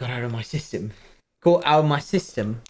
got out of my system. Got out of my system.